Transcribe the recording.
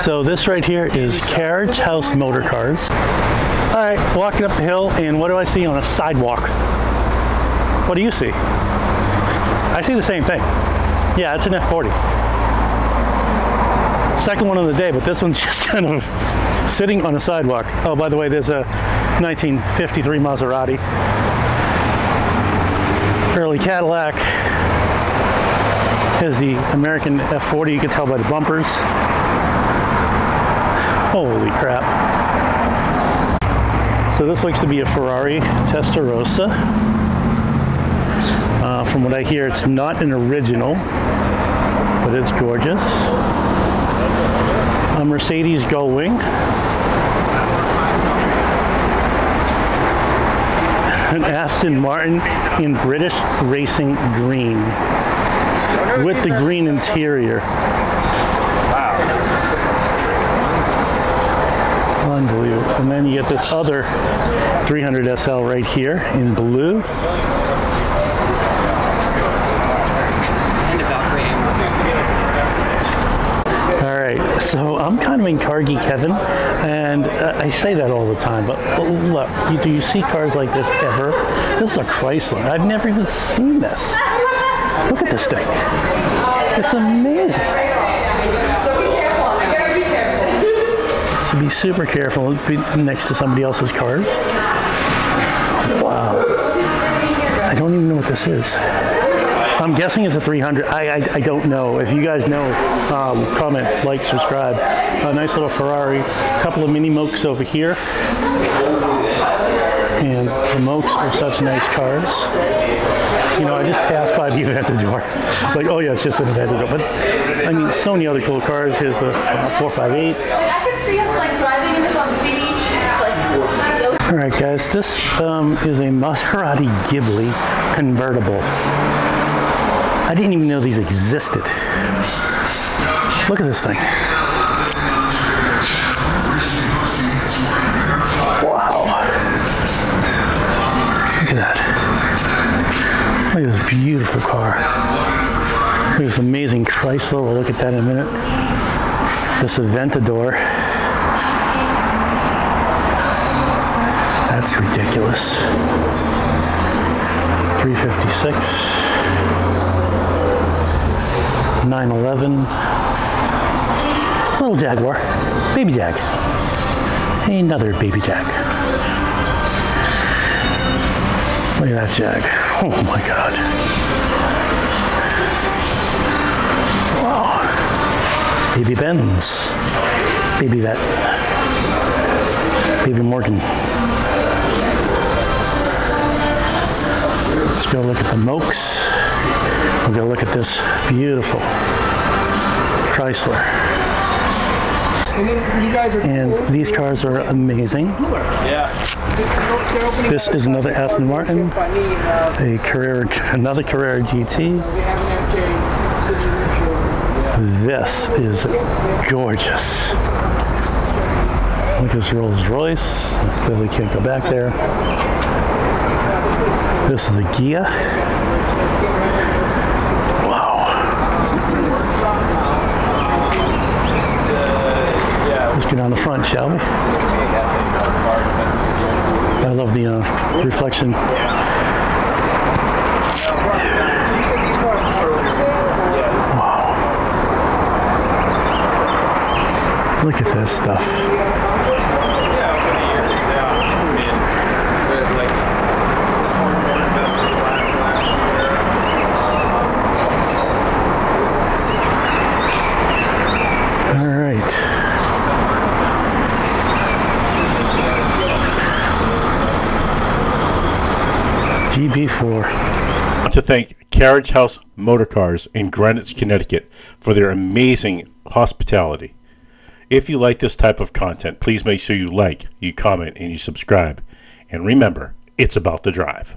So this right here is Carriage House Motor Cars. All right, walking up the hill, and what do I see on a sidewalk? What do you see? I see the same thing. Yeah, it's an F40. Second one of the day, but this one's just kind of sitting on a sidewalk. Oh, by the way, there's a 1953 Maserati. Early Cadillac. Here's the American F40, you can tell by the bumpers. Holy crap. So this looks to be a Ferrari Testarossa. Uh, from what I hear, it's not an original, but it's gorgeous. A Mercedes Gullwing. An Aston Martin in British Racing Green with the green interior. Unbelievable. And then you get this other 300 SL right here in blue. All right, so I'm kind of in car geek heaven, and uh, I say that all the time. But, but look, you, do you see cars like this ever? This is a Chrysler. I've never even seen this. Look at this thing. It's amazing. Be super careful. Next to somebody else's cars. Wow. I don't even know what this is. I'm guessing it's a 300. I, I, I don't know. If you guys know, um, comment, like, subscribe. A nice little Ferrari. A couple of mini Mokes over here. And the Mokes are such nice cars. You know, I just passed by the event door. Like, oh yeah, it's just an Aventador. But I mean, so many other cool cars. Here's the uh, 458. Like All right, guys, this um, is a Maserati Ghibli convertible. I didn't even know these existed. Look at this thing. Wow. Look at that. Look at this beautiful car. Look at this amazing Chrysler. We'll look at that in a minute. This Aventador. That's ridiculous. 356. 911. Little Jaguar. Baby Jag. Another baby Jag. Look at that Jag. Oh my god. Wow. Baby Benz. Baby Vette. Baby Morgan. Let's go look at the Mokes. We'll go look at this beautiful Chrysler. And then you guys are And these cars are amazing. Yeah. This is another Aston Martin, a Carrera, another Carrera GT. we haven't had Jay sitting in the This is gorgeous. Look this Rolls Royce. Clearly can't go back there. This is a Ghia. Wow. Let's get on the front, shall we? I love the uh, reflection. Look at this stuff. All right. DB4. I want to thank Carriage House Motor Cars in Greenwich, Connecticut for their amazing hospitality. If you like this type of content, please make sure you like, you comment, and you subscribe. And remember, it's about the drive.